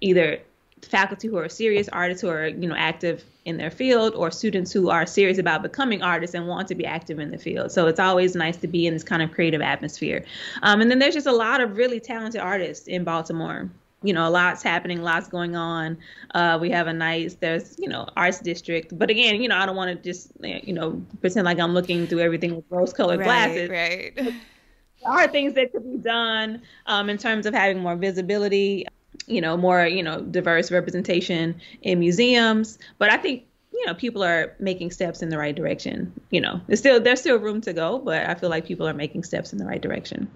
either faculty who are serious artists who are you know active in their field or students who are serious about becoming artists and want to be active in the field so it's always nice to be in this kind of creative atmosphere um, and then there's just a lot of really talented artists in baltimore you know, a lot's happening, lots going on. Uh, we have a nice, there's, you know, arts district. But again, you know, I don't want to just, you know, pretend like I'm looking through everything with rose colored right, glasses. Right. There are things that could be done um, in terms of having more visibility, you know, more, you know, diverse representation in museums. But I think, you know, people are making steps in the right direction. You know, there's still there's still room to go, but I feel like people are making steps in the right direction.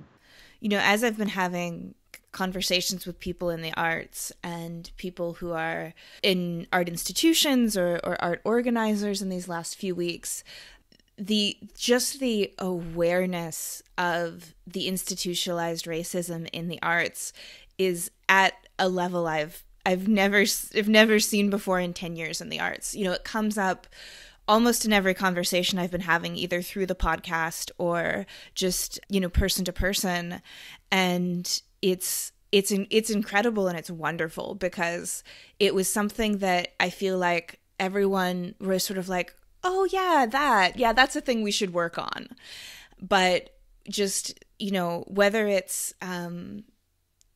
You know, as I've been having conversations with people in the arts and people who are in art institutions or, or art organizers in these last few weeks the just the awareness of the institutionalized racism in the arts is at a level I've I've never I've never seen before in 10 years in the arts. You know, it comes up almost in every conversation I've been having either through the podcast or just, you know, person to person and it's it's it's incredible and it's wonderful because it was something that I feel like everyone was sort of like, "Oh yeah, that. Yeah, that's a thing we should work on." But just, you know, whether it's um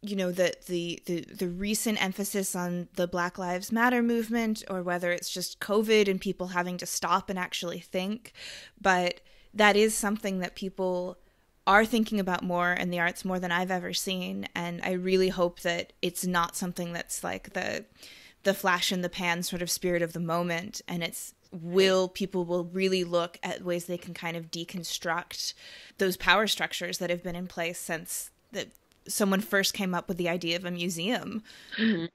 you know the, the the the recent emphasis on the black lives matter movement or whether it's just covid and people having to stop and actually think but that is something that people are thinking about more in the arts more than I've ever seen. And I really hope that it's not something that's like the the flash in the pan sort of spirit of the moment. And it's will people will really look at ways they can kind of deconstruct those power structures that have been in place since that someone first came up with the idea of a museum. Mm-hmm.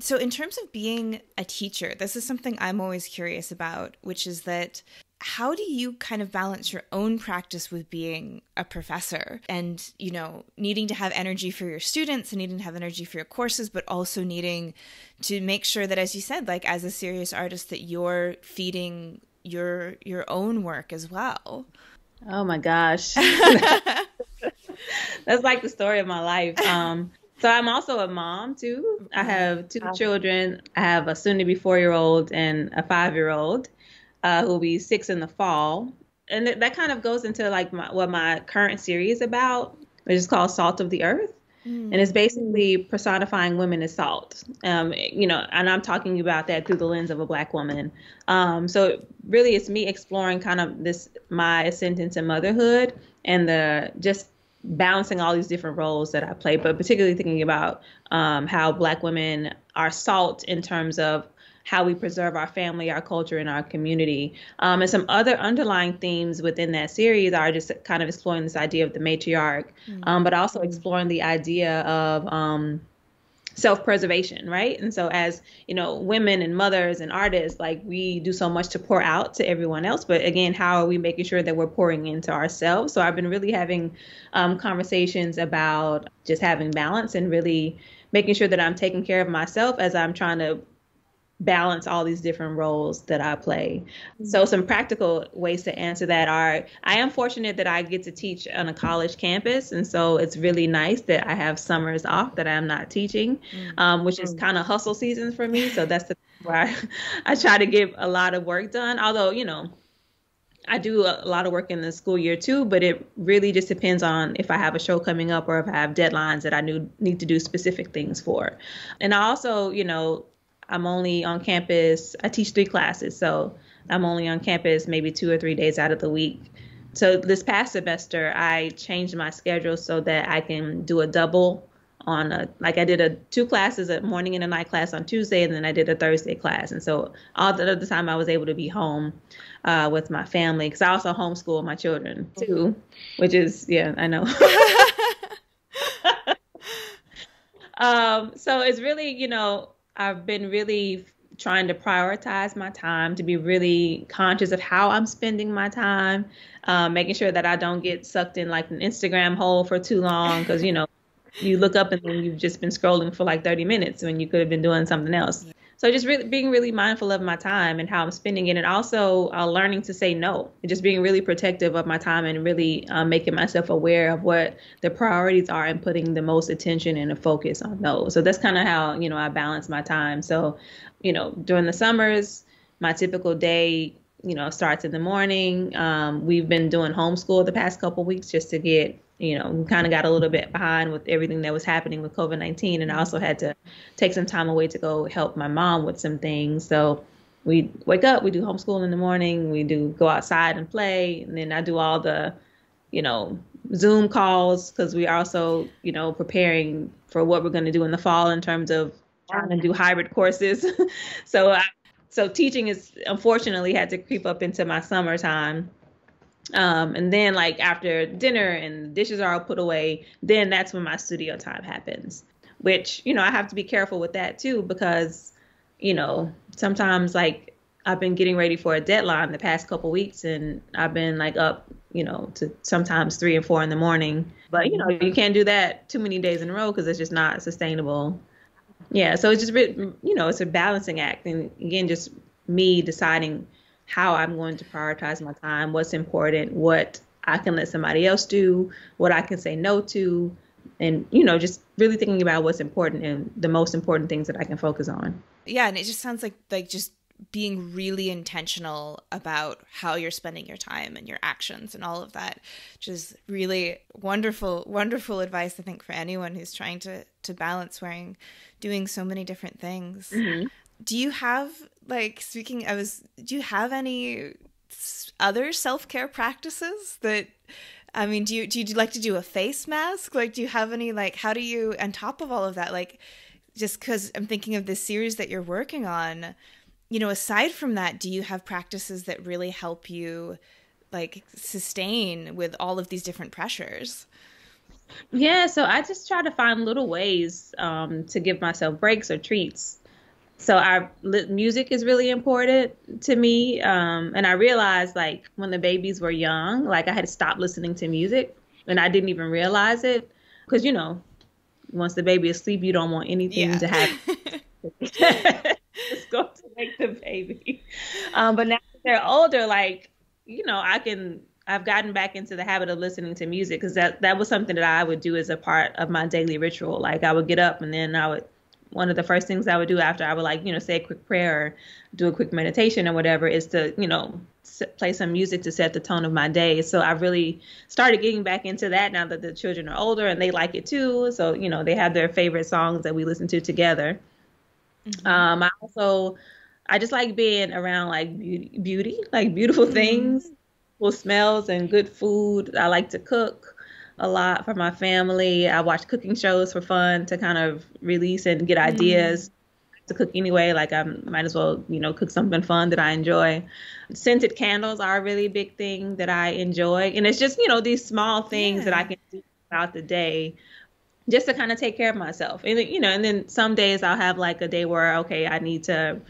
So in terms of being a teacher, this is something I'm always curious about, which is that how do you kind of balance your own practice with being a professor and you know needing to have energy for your students and needing to have energy for your courses but also needing to make sure that as you said like as a serious artist that you're feeding your your own work as well oh my gosh that's like the story of my life um so I'm also a mom too. I have two children. I have a soon to be four year old and a five year old uh, who will be six in the fall. And th- that kind of goes into like my, what my current series about, which is called Salt of the Earth. Mm. And it's basically personifying women as salt. Um, you know, and I'm talking about that through the lens of a black woman. Um, so really, it's me exploring kind of this my ascendance in motherhood and the just balancing all these different roles that I play, but particularly thinking about um, how Black women are salt in terms of how we preserve our family, our culture, and our community. Um, and some other underlying themes within that series are just kind of exploring this idea of the matriarch, mm-hmm. um, but also exploring the idea of um, self-preservation right? And so as you know women and mothers and artists like we do so much to pour out to everyone else. But again how are we making sure that we're pouring into ourselves? So i've been really having um, conversations about just having balance and really making sure that i'm taking care of myself as i'm trying to balance all these different roles that I play. Mm-hmm. So some practical ways to answer that are I am fortunate that I get to teach on a college campus and so it's really nice that I have summers off that I'm not teaching, mm-hmm. um, which is mm. kind of hustle season for me. So that's the where I, I try to get a lot of work done. Although, you know, I do a lot of work in the school year too, but it really just depends on if I have a show coming up or if I have deadlines that I need to do specific things for. And I also, you know, I'm only on campus. I teach three classes, so I'm only on campus maybe two or three days out of the week. So this past semester, I changed my schedule so that I can do a double on a like I did a two classes, a morning and a night class on Tuesday, and then I did a Thursday class. And so all the other time I was able to be home uh, with my family because I also homeschool my children too, which is yeah I know. um, so it's really you know I've been really trying to prioritize my time, to be really conscious of how I'm spending my time, um, making sure that I don't get sucked in like an Instagram hole for too long because, you know, you look up and then you've just been scrolling for like 30 minutes when you could have been doing something else. So just really being really mindful of my time and how I'm spending it, and also uh, learning to say no, and just being really protective of my time and really uh, making myself aware of what the priorities are and putting the most attention and a focus on those. So that's kind of how you know I balance my time. So, you know, during the summers, my typical day you know starts in the morning. Um, we've been doing homeschool the past couple weeks just to get you know, we kind of got a little bit behind with everything that was happening with COVID 19. And I also had to take some time away to go help my mom with some things. So we wake up, we do homeschool in the morning, we do go outside and play. And then I do all the, you know, Zoom calls because we are also, you know, preparing for what we're going to do in the fall in terms of trying to do hybrid courses. so, I, so teaching is unfortunately had to creep up into my summertime. Um, and then like after dinner and dishes are all put away, then that's when my studio time happens. Which, you know, I have to be careful with that too because, you know, sometimes like I've been getting ready for a deadline the past couple weeks and I've been like up, you know, to sometimes three and four in the morning. But, you know, you can't do that too many days in a row because it's just not sustainable. Yeah. So it's just, you know, it's a balancing act. And again, just me deciding how I'm going to prioritize my time, what's important, what I can let somebody else do, what I can say no to, and you know, just really thinking about what's important and the most important things that I can focus on. Yeah, and it just sounds like like just being really intentional about how you're spending your time and your actions and all of that which is really wonderful wonderful advice i think for anyone who's trying to to balance wearing doing so many different things mm-hmm do you have like speaking i was do you have any other self-care practices that i mean do you do you like to do a face mask? Like do you have any like how do you on top of all of that like just because i'm thinking of this series that you're working on you know aside from that do you have practices that really help you like sustain with all of these different pressures? Yeah so i just try to find little ways um, to give myself breaks or treats so our music is really important to me um, and i realized like when the babies were young like i had to stop listening to music and i didn't even realize it because you know once the baby is asleep you don't want anything yeah. to happen it's going to make the baby um, but now that they're older like you know i can I've gotten back into the habit of listening to music because that that was something that I would do as a part of my daily ritual. Like I would get up and then I would one of the first things I would do after I would like, you know, say a quick prayer or do a quick meditation or whatever is to, you know, play some music to set the tone of my day. So I really started getting back into that now that the children are older and they like it too. So, you know, they have their favorite songs that we listen to together. Mm-hmm. Um, I also, I just like being around like beauty, beauty like beautiful mm-hmm. things, cool smells and good food. I like to cook a lot for my family. I watch cooking shows for fun to kind of release and get mm-hmm. ideas to cook anyway. Like I might as well, you know, cook something fun that I enjoy. Scented candles are a really big thing that I enjoy, and it's just you know these small things yeah. that I can do throughout the day just to kind of take care of myself. And you know, and then some days I'll have like a day where okay, I need to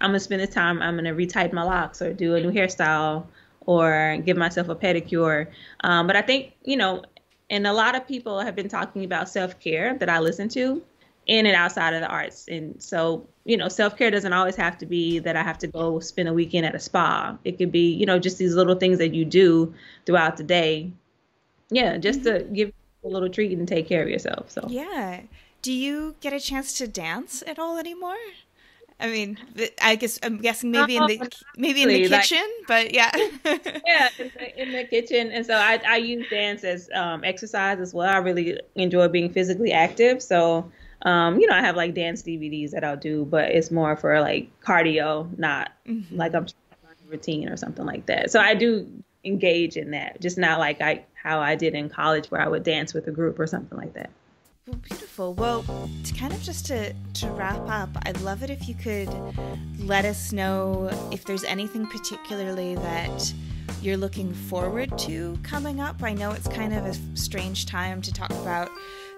I'm gonna spend this time, I'm gonna retighten my locks or do a new hairstyle or give myself a pedicure. Um, but I think, you know, and a lot of people have been talking about self care that I listen to in and outside of the arts. And so, you know, self care doesn't always have to be that I have to go spend a weekend at a spa. It could be, you know, just these little things that you do throughout the day. Yeah, just to mm-hmm. give a little treat and take care of yourself. So, yeah. Do you get a chance to dance at all anymore? I mean, I guess I'm guessing maybe in the maybe in the kitchen, like, but yeah, yeah, in the, in the, kitchen. And so I, I use dance as um, exercise as well. I really enjoy being physically active. So um, you know, I have like dance DVDs that I'll do, but it's more for like cardio, not mm-hmm. like I'm routine or something like that. So I do engage in that, just not like I how I did in college where I would dance with a group or something like that. Well, beautiful. Well, to kind of just to, to wrap up, I'd love it if you could let us know if there's anything particularly that you're looking forward to coming up. I know it's kind of a strange time to talk about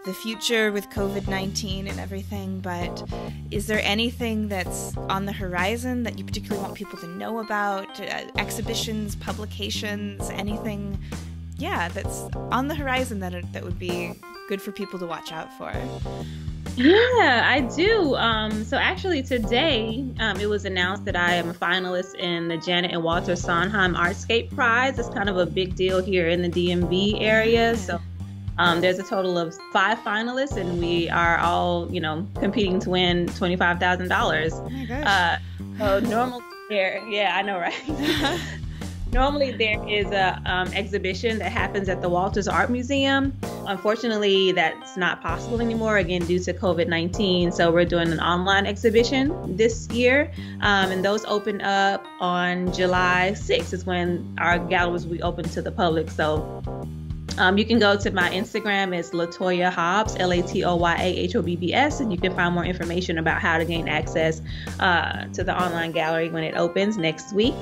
the future with COVID 19 and everything, but is there anything that's on the horizon that you particularly want people to know about? Uh, exhibitions, publications, anything? Yeah, that's on the horizon that, that would be good for people to watch out for? Yeah, I do. Um, so actually, today um, it was announced that I am a finalist in the Janet and Walter Sondheim Artscape Prize. It's kind of a big deal here in the DMV area. So um, there's a total of five finalists, and we are all, you know, competing to win twenty-five thousand dollars. Oh my gosh! Uh, so normal there, yeah, I know, right? Normally, there is a um, exhibition that happens at the Walters Art Museum. Unfortunately, that's not possible anymore, again, due to COVID 19. So, we're doing an online exhibition this year. Um, and those open up on July 6th, is when our galleries will be open to the public. So, um, you can go to my Instagram, it's LaToya Hobbs, L A T O Y A H O B B S, and you can find more information about how to gain access uh, to the online gallery when it opens next week.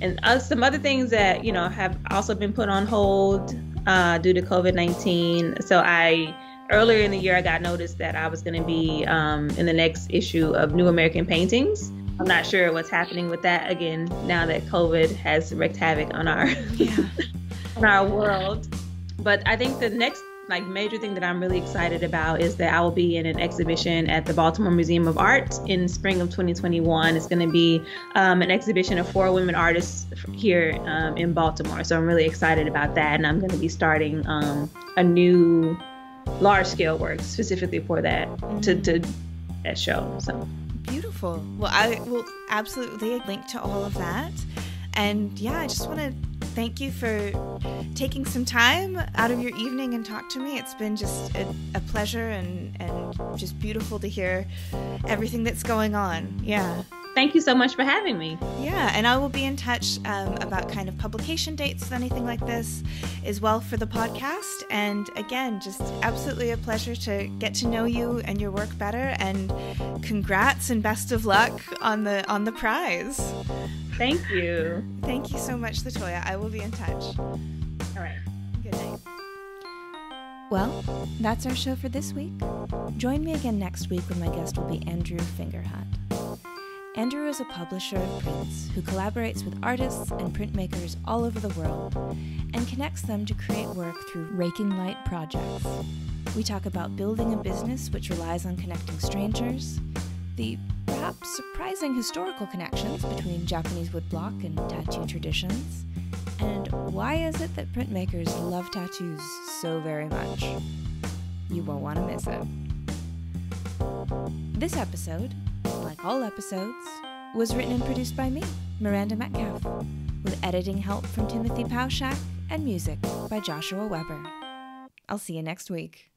And uh, some other things that, you know, have also been put on hold uh, due to COVID 19. So I earlier in the year, I got noticed that I was going to be um, in the next issue of New American Paintings. I'm not sure what's happening with that again now that COVID has wreaked havoc on our yeah. on our world. But I think the next like major thing that I'm really excited about is that I will be in an exhibition at the Baltimore Museum of Art in spring of 2021. It's going to be um, an exhibition of four women artists here um, in Baltimore. So I'm really excited about that, and I'm going to be starting um, a new large scale work specifically for that to, to that show. So beautiful. Well, I will absolutely link to all of that. And yeah, I just want to thank you for taking some time out of your evening and talk to me. It's been just a, a pleasure and, and just beautiful to hear everything that's going on. Yeah. Thank you so much for having me. Yeah, and I will be in touch um, about kind of publication dates, anything like this, as well for the podcast. And again, just absolutely a pleasure to get to know you and your work better. And congrats and best of luck on the on the prize. Thank you. Thank you so much, LaToya. I will be in touch. All right. Good night. Well, that's our show for this week. Join me again next week when my guest will be Andrew Fingerhut. Andrew is a publisher of prints who collaborates with artists and printmakers all over the world and connects them to create work through Raking Light projects. We talk about building a business which relies on connecting strangers, the perhaps surprising historical connections between Japanese woodblock and tattoo traditions, and why is it that printmakers love tattoos so very much? You won't want to miss it. This episode, like all episodes, was written and produced by me, Miranda Metcalf, with editing help from Timothy Pauschak and music by Joshua Weber. I'll see you next week.